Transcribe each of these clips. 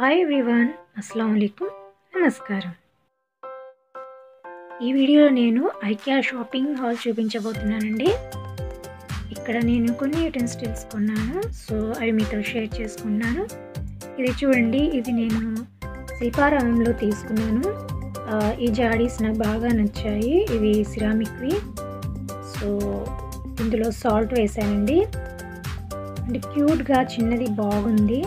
Hi everyone అస్సలం అయికం నమస్కారం ఈ వీడియోలో నేను ఐక్యా షాపింగ్ హాల్ చూపించబోతున్నానండి. ఇక్కడ నేను కొన్ని యూటెన్సిల్స్ కొన్నాను సో అవి మీతో షేర్ చేసుకున్నాను. ఇది చూడండి ఇది నేను శిల్పారామంలో తీసుకున్నాను. ఈ జాడీస్ నాకు బాగా నచ్చాయి. ఇవి సిరామిక్వి. సో ఇందులో సాల్ట్ వేసానండి. అంటే క్యూట్గా చిన్నది బాగుంది.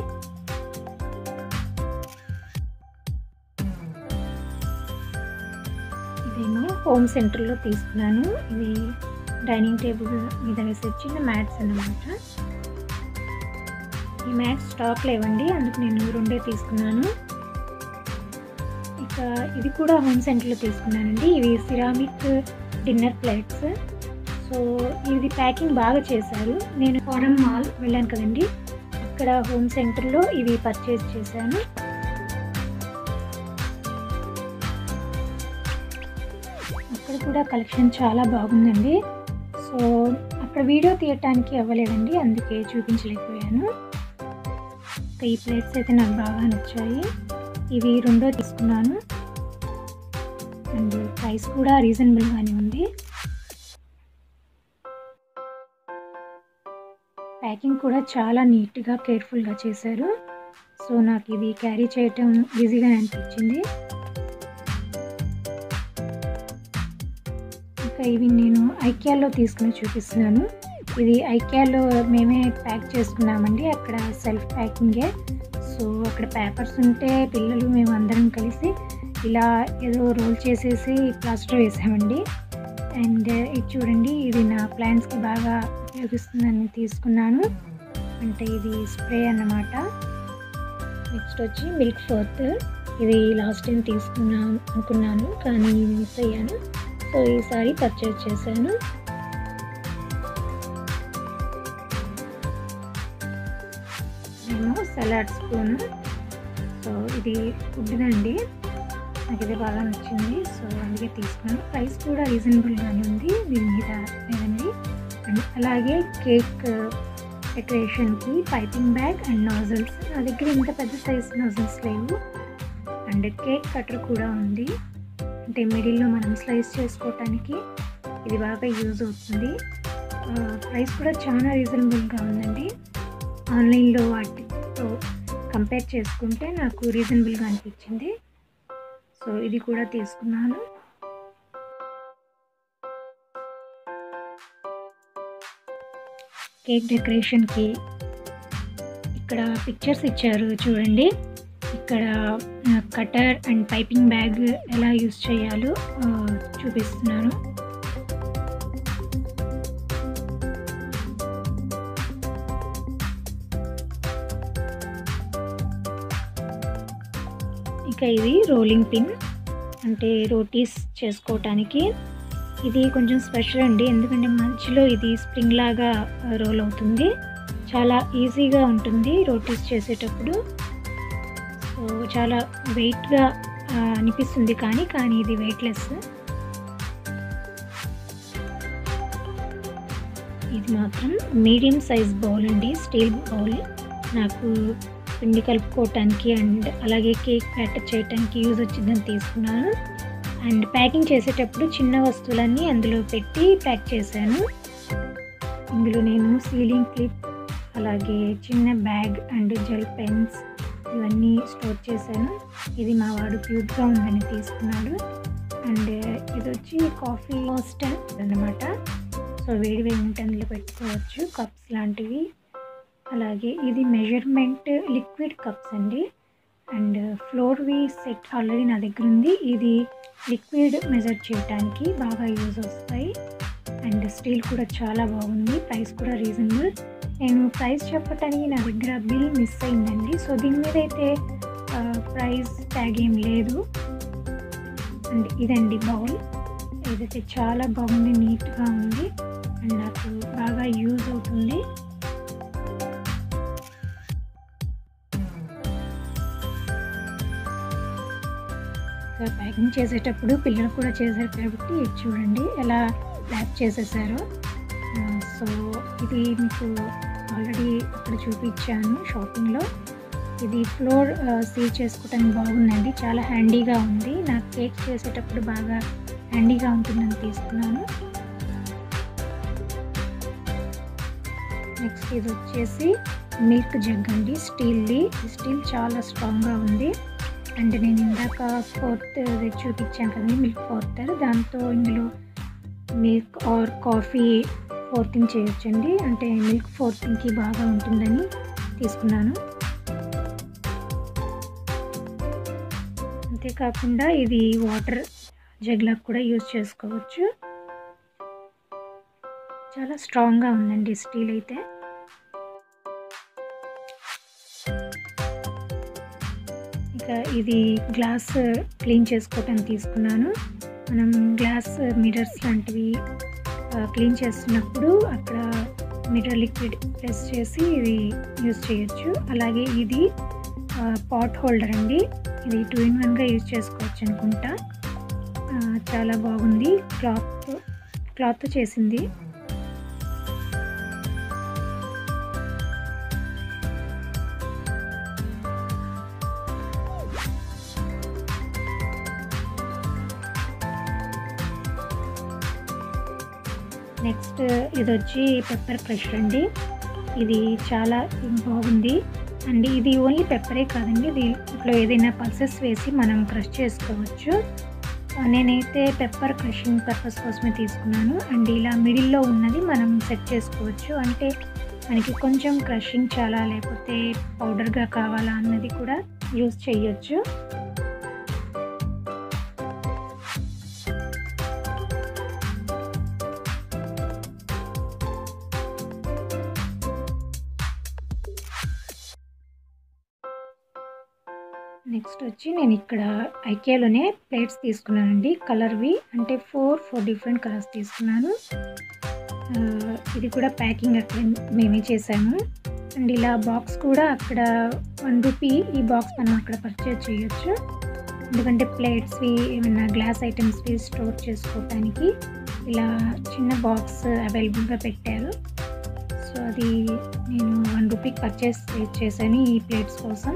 హోమ్ సెంటర్లో తీసుకున్నాను. ఇది డైనింగ్ టేబుల్ మీద వేసి వచ్చిన మ్యాట్స్ అన్నమాట. ఈ మ్యాట్స్ స్టాక్ లేవండి అందుకు నేను రెండే తీసుకున్నాను. ఇక ఇది కూడా హోమ్ సెంటర్లో తీసుకున్నానండి. ఇవి సిరామిక్ డిన్నర్ ప్లేట్స్. సో ఇది ప్యాకింగ్ బాగా చేశారు. నేను ఫారం మాల్ వెళ్ళాను కదండి. ఇక్కడ హోమ్ సెంటర్లో ఇవి పర్చేజ్ చేశాను. కూడా కలెక్షన్ చాలా బాగుందండి. సో అక్కడ వీడియో తీయటానికి అవ్వలేదండి. అందుకే చూపించలేకపోయాను. ఈ ప్లేట్స్ అయితే నాకు బాగా నచ్చాయి. ఇవి రెండో తీసుకున్నాను. అండ్ ప్రైస్ కూడా రీజనబుల్గానే ఉంది. ప్యాకింగ్ కూడా చాలా నీట్గా కేర్ఫుల్గా చేశారు. సో నాకు ఇది క్యారీ చేయటం ఈజీగా అనిపించింది. ఇంకా ఇవి నేను ఐక్యాల్లో తీసుకుని చూపిస్తున్నాను. ఇది ఐక్యాలో మేమే ప్యాక్ చేసుకున్నామండి. అక్కడ సెల్ఫ్ ప్యాకింగే. సో అక్కడ పేపర్స్ ఉంటే పిల్లలు మేము అందరం కలిసి ఇలా ఏదో రోల్ చేసేసి ప్లాస్టర్ వేసామండి. అండ్ ఇది చూడండి ఇది నా ప్లాంట్స్కి బాగా ఉపయోగిస్తుందని తీసుకున్నాను. అంటే ఇది స్ప్రే అన్నమాట. నెక్స్ట్ వచ్చి మిల్క్ ఫోర్త్ ఇది లాస్ట్ టైం తీసుకున్నాను అనుకున్నాను కానీ మిస్ అయ్యాను. సో ఈసారి పర్చేజ్ చేశాను. సలాడ్ స్పూన్ సో ఇది ఫుడ్దండి నాకు ఇది బాగా నచ్చింది. సో అందుకే తీసుకున్నాను. ప్రైస్ కూడా రీజనబుల్గానే ఉంది. దీని మీద లేదండి. అండ్ అలాగే కేక్ డెకరేషన్కి పైపింగ్ బ్యాగ్ అండ్ నాజల్స్ నా దగ్గర ఇంత పెద్ద సైజ్ నాజల్స్ లేవు. అండ్ కేక్ కటర్ కూడా ఉంది. అంటే మిడిల్లో మనం స్లైస్ చేసుకోవటానికి ఇది బాగా యూజ్ అవుతుంది. ప్రైస్ కూడా చాలా రీజనబుల్గా ఉందండి. ఆన్లైన్లో వాటితో కంపేర్ చేసుకుంటే నాకు రీజనబుల్గా అనిపించింది. సో ఇది కూడా తీసుకున్నాను. కేక్ డెకరేషన్కి ఇక్కడ పిక్చర్స్ ఇచ్చారు చూడండి. ఇక్కడ కటర్ అండ్ పైపింగ్ బ్యాగ్ ఎలా యూస్ చేయాలో ఆ, చూపిస్తున్నాను. ఇక ఇది రోలింగ్ పిన్. అంటే రోటీస్ చేసుకోవటానికి ఇది కొంచెం స్పెషల్ అండి. ఎందుకంటే మధ్యలో ఇది స్ప్రింగ్ లాగా రోల్ అవుతుంది. చాలా ఈజీగా ఉంటుంది రోటీస్ చేసేటప్పుడు. సో చాలా వెయిట్గా అనిపిస్తుంది కానీ కానీ ఇది వెయిట్లెస్. ఇది మాత్రం మీడియం సైజ్ బౌల్ అండి స్టీల్ బౌల్. నాకు పిండి కలుపుకోవటానికి అండ్ అలాగే కేక్ బ్యాటర్ చేయడానికి యూజ్ వచ్చిందని తీసుకున్నాను. అండ్ ప్యాకింగ్ చేసేటప్పుడు చిన్న వస్తువులన్నీ అందులో పెట్టి ప్యాక్ చేశాను. ఇందులో నేను సీలింగ్ క్లిప్ అలాగే చిన్న బ్యాగ్ అండ్ జెల్ పెన్స్ ఇవన్నీ స్టోర్ చేశాను. ఇది మా వాడు క్యూట్గా ఉందని తీసుకున్నాడు. అండ్ ఇది వచ్చి కాఫీ హోస్టల్ అన్నమాట. సో వేడి వేడి ఉంటే పెట్టుకోవచ్చు కప్స్ లాంటివి. అలాగే ఇది మెజర్మెంట్ లిక్విడ్ కప్స్ అండి. అండ్ ఫ్లోర్వి సెట్ ఆల్రెడీ నా దగ్గర ఉంది. ఇది లిక్విడ్ మెజర్ చేయడానికి బాగా యూజ్ వస్తాయి. అండ్ స్టీల్ కూడా చాలా బాగుంది. ప్రైస్ కూడా రీజనబుల్. నేను ప్రైస్ చెప్పటానికి నా దగ్గర బిల్ మిస్ అయిందండి. సో దీని మీద అయితే ప్రైస్ ట్యాగ్ ఏం లేదు. అండ్ ఇదండి బౌల్. ఇదైతే చాలా బాగుంది నీట్గా ఉంది. అండ్ నాకు బాగా యూజ్ అవుతుంది. ప్యాకింగ్ చేసేటప్పుడు పిల్లలు కూడా చేశారు కాబట్టి ఇది చూడండి ఎలా ప్యాక్ చేసేసారో. సో ఇది మీకు ఆల్రెడీ అక్కడ చూపించాను షాపింగ్లో. ఇది ఫ్లోర్ సీల్ చేసుకోవడానికి బాగుందండి. చాలా హ్యాండీగా ఉంది. నాకు కేక్ చేసేటప్పుడు బాగా హ్యాండీగా ఉంటుందని తీసుకున్నాను. నెక్స్ట్ ఇది వచ్చేసి మిల్క్ జగ్ అండి స్టీల్ది. స్టీల్ చాలా స్ట్రాంగ్గా ఉంది. అండ్ నేను ఇందాక ఫోర్త్ చూపించాను కదండి మిల్క్ ఫోర్త్ దాంతో ఇందులో మిల్క్ ఆర్ కాఫీ ఫోర్తింగ్ చేయొచ్చండి. అంటే మిల్క్ ఫోర్తింగ్కి బాగా ఉంటుందని తీసుకున్నాను. అంతేకాకుండా ఇది వాటర్ జగ్లకు కూడా యూజ్ చేసుకోవచ్చు. చాలా స్ట్రాంగ్గా ఉందండి స్టీల్ అయితే. ఇంకా ఇది గ్లాస్ క్లీన్ చేసుకోవటానికి తీసుకున్నాను. మనం గ్లాస్ మిరర్స్ లాంటివి క్లీన్ చేస్తున్నప్పుడు అక్కడ మిటర్ లిక్విడ్ ప్రెస్ చేసి ఇది యూజ్ చేయొచ్చు. అలాగే ఇది పాట్ హోల్డర్ అండి. ఇది టూ ఇన్ వన్గా యూజ్ చేసుకోవచ్చు అనుకుంటా. చాలా బాగుంది. క్లాత్ క్లాత్ చేసింది. నెక్స్ట్ ఇది వచ్చి పెప్పర్ క్రష్ అండి. ఇది చాలా బాగుంది. అండ్ ఇది ఓన్లీ పెప్పరే కాదండి. దీంట్లో ఏదైనా పల్సెస్ వేసి మనం క్రష్ చేసుకోవచ్చు. నేనైతే పెప్పర్ క్రషింగ్ పర్పస్ కోసమే తీసుకున్నాను. అండ్ ఇలా మిడిల్లో ఉన్నది మనం సెట్ చేసుకోవచ్చు. అంటే మనకి కొంచెం క్రషింగ్ చాలా లేకపోతే పౌడర్గా కావాలా అన్నది కూడా యూస్ చేయొచ్చు. నెక్స్ట్ వచ్చి నేను ఇక్కడ ఐకేలోనే ప్లేట్స్ తీసుకున్నానండి. కలర్వి అంటే ఫోర్ ఫోర్ డిఫరెంట్ కలర్స్ తీసుకున్నాను. ఇది కూడా ప్యాకింగ్ అక్కడ మేమే చేసాము అండ్ ఇలా బాక్స్ కూడా అక్కడ వన్ రూపీ ఈ బాక్స్ మనం అక్కడ పర్చేజ్ చేయొచ్చు. ఎందుకంటే ప్లేట్స్వి ఏమైనా గ్లాస్ ఐటమ్స్వి స్టోర్ చేసుకోవటానికి ఇలా చిన్న బాక్స్ అవైలబుల్గా పెట్టారు. సో అది నేను వన్ రూపీకి పర్చేస్ చేశాను ఈ ప్లేట్స్ కోసం.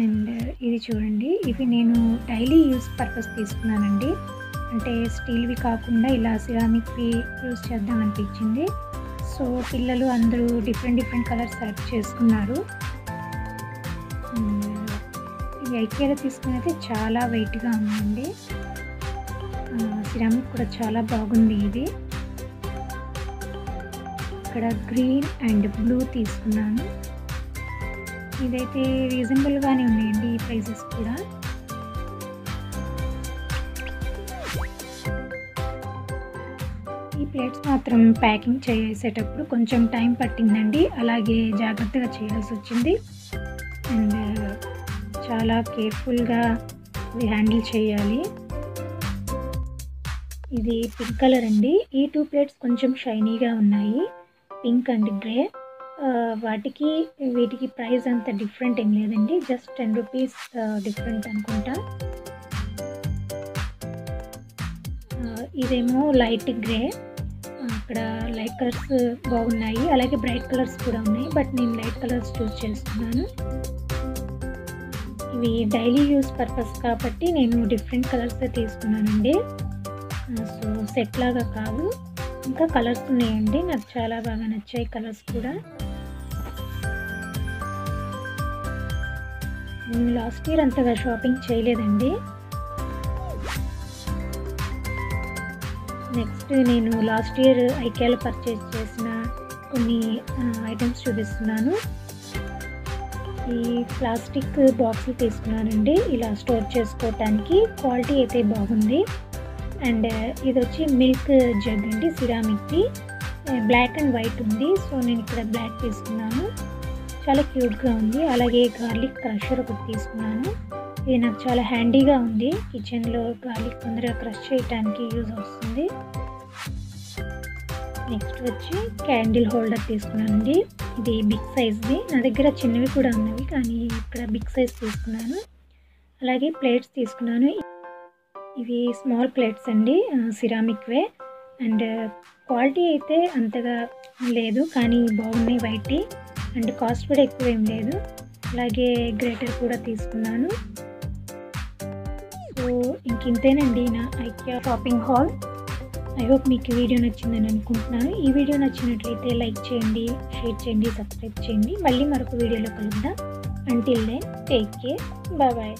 అండ్ ఇది చూడండి ఇవి నేను డైలీ యూస్ పర్పస్ తీసుకున్నానండి. అంటే స్టీల్వి కాకుండా ఇలా సిరామిక్వి యూస్ చేద్దాం అనిపించింది. సో పిల్లలు అందరూ డిఫరెంట్ డిఫరెంట్ కలర్స్ సెలెక్ట్ చేసుకున్నారు. ఈ ఐకేలో తీసుకుని అయితే చాలా వెయిట్గా ఉందండి. సిరామిక్ కూడా చాలా బాగుంది ఇది. ఇక్కడ గ్రీన్ అండ్ బ్లూ తీసుకున్నాను. ఇదైతే రీజనబుల్గానే ఉన్నాయండి ఈ ప్రైజెస్ కూడా. ఈ ప్లేట్స్ మాత్రం ప్యాకింగ్ చేసేటప్పుడు కొంచెం టైం పట్టిందండి. అలాగే జాగ్రత్తగా చేయాల్సి వచ్చింది. అండ్ చాలా కేర్ఫుల్గా ఇది హ్యాండిల్ చేయాలి. ఇది పింక్ కలర్ అండి. ఈ టూ ప్లేట్స్ కొంచెం షైనీగా ఉన్నాయి. పింక్ అండ్ గ్రే వాటికి వీటికి ప్రైస్ అంత డిఫరెంట్ ఏం లేదండి. జస్ట్ టెన్ రూపీస్ డిఫరెంట్ అనుకుంటా. ఇదేమో లైట్ గ్రే. అక్కడ లైట్ కలర్స్ బాగున్నాయి. అలాగే బ్రైట్ కలర్స్ కూడా ఉన్నాయి. బట్ నేను లైట్ కలర్స్ చూస్ చేస్తున్నాను. ఇవి డైలీ యూస్ పర్పస్ కాబట్టి నేను డిఫరెంట్ కలర్స్ తీసుకున్నానండి. సో సెట్ లాగా కాదు. ఇంకా కలర్స్ ఉన్నాయండి. నాకు చాలా బాగా నచ్చాయి కలర్స్ కూడా. నేను లాస్ట్ ఇయర్ అంతగా షాపింగ్ చేయలేదండి. నెక్స్ట్ నేను లాస్ట్ ఇయర్ ఐకేలో పర్చేజ్ చేసిన కొన్ని ఐటమ్స్ చూపిస్తున్నాను. ఈ ప్లాస్టిక్ బాక్సులు తీసుకున్నానండి. ఇలా స్టోర్ చేసుకోవటానికి క్వాలిటీ అయితే బాగుంది. అండ్ ఇది వచ్చి మిల్క్ జగ్ అండి సిరామిక్ది. బ్లాక్ అండ్ వైట్ ఉంది. సో నేను ఇక్కడ బ్లాక్ తీసుకున్నాను. చాలా క్యూట్గా ఉంది. అలాగే గార్లిక్ క్రషర్ ఒకటి తీసుకున్నాను. ఇది నాకు చాలా హ్యాండీగా ఉంది. కిచెన్లో గార్లిక్ తొందరగా క్రష్ చేయడానికి యూజ్ వస్తుంది నెక్స్ట్ వచ్చి క్యాండిల్ హోల్డర్ తీసుకున్నాను అండి ఇది బిగ్ సైజ్ది. నా దగ్గర చిన్నవి కూడా ఉన్నవి కానీ ఇక్కడ బిగ్ సైజ్ తీసుకున్నాను. అలాగే ప్లేట్స్ తీసుకున్నాను. ఇవి స్మాల్ ప్లేట్స్ అండి సిరామిక్వే. అండ్ క్వాలిటీ అయితే అంతగా లేదు కానీ బాగున్నాయి వైట్ అండ్ కాస్ట్ కూడా ఎక్కువ ఏం లేదు. అలాగే గ్రేటర్ కూడా తీసుకున్నాను. సో ఇంక ఇంతేనండి నా IKEA shopping haul. I hope మీకు వీడియో నచ్చిందని అనుకుంటున్నాను. ఈ వీడియో నచ్చినట్లయితే లైక్ చేయండి షేర్ చేయండి సబ్స్క్రైబ్ చేయండి. మళ్ళీ మరొక వీడియోలో కలుద్దాం. Until then take care bye